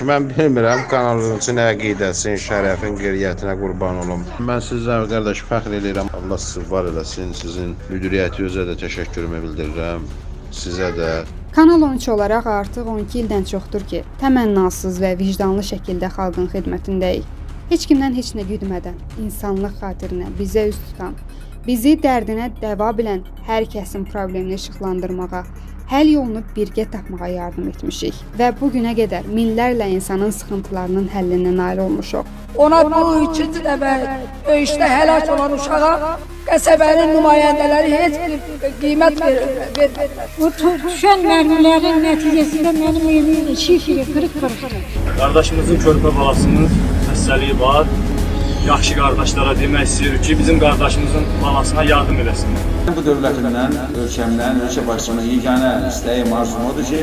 Mən bilmirəm kanalınızın əqidəsin, şərəfin, qeyriyyətinə qurban olum. Mən sizə qardaş fəxr edirəm. Allah sizi var eləsin. Sizin müdiriyyətinizə də təşəkkürümü bildirirəm. Sizə də Kanal 13 olaraq artıq 12 ildən çoxdur ki, təmənnasız və vicdanlı şəkildə xalqın xidmətindəyik. Heç kimdən heç nə güdmədən, insanlıq xatirinə bizə üz tutan, bizi dərdinə dəva bilən hər kəsin problemini işıqlandırmağa, həll yolunu birgə tapmağa yardım etmişik və bu günə qədər minlərlə insanın sıxıntılarının həllinə nail olmuşuq. Ona bu ikinci dəfə döyüşdə həlak olan uşağa qəsəbənin nümayəndələri heç bir qiymət vermirlər. O düşən mərmilərin nəticəsində mənim evimin şifiri qırıq-qırıqdır. Qardaşımızın körpə balasının xəstəliyi var. Yaxşı qardaşlara demək istəyirik ki, bizim qardaşımızın balasına yardım eləsinlər. Bu dövlətimdən, ölkəmdən, ölkə başçının yeganə istəyim, arzum odur ki,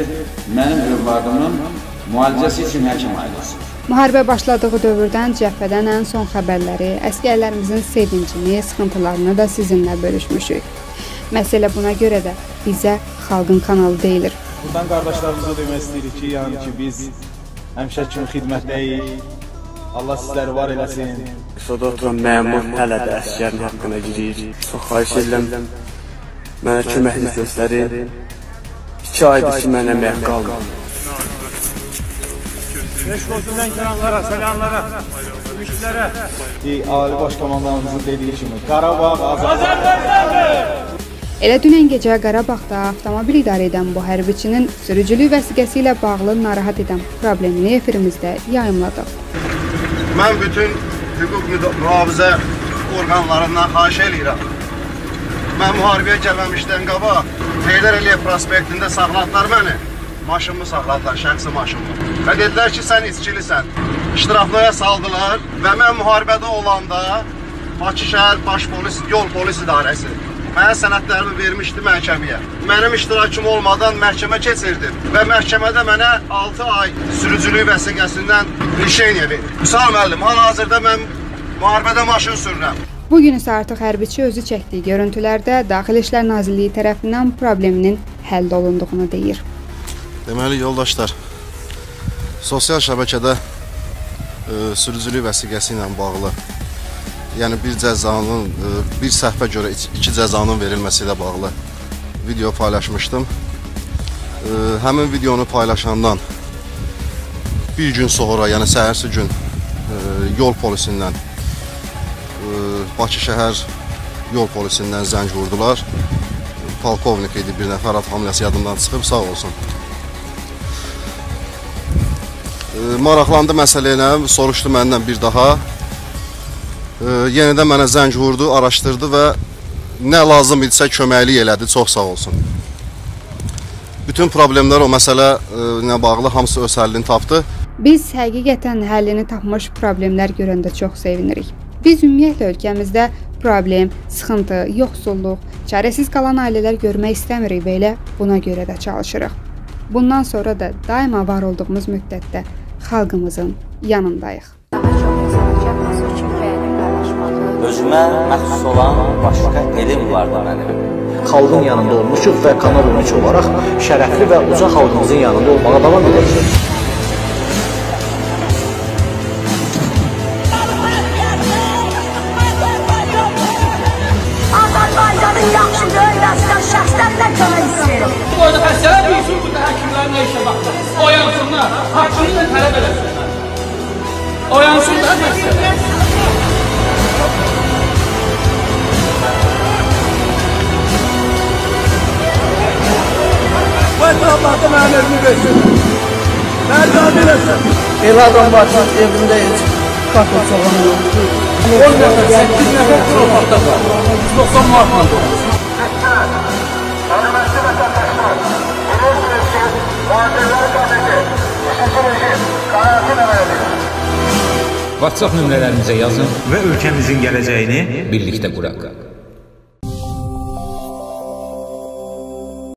mənim övladımın müalicəsi üçün həkim ailəsi. Müharibə başladığı dövrdən cəbhədən ən son xəbərləri, əskərlərimizin sevincini, sıxıntılarını da sizinlə bölüşmüşük. Məsələ buna görə də bizə xalqın kanalı deyilir. Buradan qardaşlarımıza demək istəyirik ki, yəni ki, biz həmişə kimi xidmətdəyik. Allah sizləri var eləsin. Soda oturan məmur hələ də əsgərin haqqına girir. Çox xahiş edirəm, mənə köməklik göstərin. İki aydır ki, mənə əmək qalmır. Beşqosundan kəranlara, səlamlara, müşklərə. Ali Baş Komandanımızın dediyi kimi Qarabağ azad. Elə dünən gecə Qarabağda avtomobil idarə edən bu hərbiçinin sürücülük vəsiqəsi ilə bağlı narahat edən problemini efirimizdə yayımladıq. Mən bütün hüquq mühafizə orqanlarından xahiş eləyirəm. Mən müharibəyə gəlməmişdən qabaq Heydər Əliyev prospektində saxladılar məni. Maşınımı saxladılar, şəxsi maşınımı. Və dedilər ki, sən içkilisən. İştiraflıya saldılar və mən müharibədə olanda Bakı şəhər baş polis, yol polis idarəsi mənə sənədlərimi vermişdi məhkəməyə. Mənim iştirakım olmadan məhkəmə keçirdim və məhkəmədə mənə 6 ay sürücülük vəsiqəsindən lişeniya verir. Müsal müəllim, hal-hazırda mən müharibədə maşın sürürəm. Bu gün isə artıq hərbiçi özü çəkdiyi görüntülərdə Daxili İşlər Nazirliyi tərəfindən probleminin həll olunduğunu deyir. Deməli yoldaşlar, sosial şəbəkədə ə, sürücülük vəsiqəsi ilə bağlı yəni bir cəzanın ə, bir səhvə görə iki cəzanın verilməsi ilə bağlı video paylaşmışdım. Ə, həmin videonu paylaşandan bir gün sonra, yəni səhərsi gün ə, yol polisindən Bakı şəhər yol polisindən zəng vurdular. Polkovnik idi bir nəfər ad familiyası yadımdan çıxıb, sağ olsun. Maraqlandı məsələ ilə, soruşdu məndən bir daha. Yenə də mənə zəng vurdu, araşdırdı və nə lazım idisə köməklik elədi. Çox sağ olsun. Bütün problemlər o məsələ ə, ilə bağlı hamısı öz həllini tapdı. Biz həqiqətən həllini tapmış problemlər görəndə çox sevinirik. Biz ümumiyyətlə ölkəmizdə problem, sıxıntı, yoxsulluq, çarəsiz qalan ailələr görmək istəmirik və elə buna görə də çalışırıq. Bundan sonra da daima var olduğumuz müddətdə xalqımızın yanındayıq. Özümə məxsus olan başqa elm vardı mənim. Xalqın yanında olmuşuq və Kanal 13 olaraq şərəfli və uca xalqımızın yanında olmağa davam edəcəyik. Azərbaycanın yaxşı böyləsinə şəxslərlə köməksin. Bu arada xəstələr bilsin burada həkimlərin nə işə baxır. Oyansınlar, haqqını tələb eləsinlər. Oyansınlar xəstələr. eylesin. Merdan eylesin. Eladan başlar evrindeyiz. Kakıl salonu. 10 nefes, 8 nefes kurulmakta var. 90 markla doğrusu. Hürmetli vatandaşlar, bilirsiniz ki muhacirler kardeşi, işsizimizi. WhatsApp nömrələrimizə yazın və ölkəmizin gələcəyini birlikdə quraq.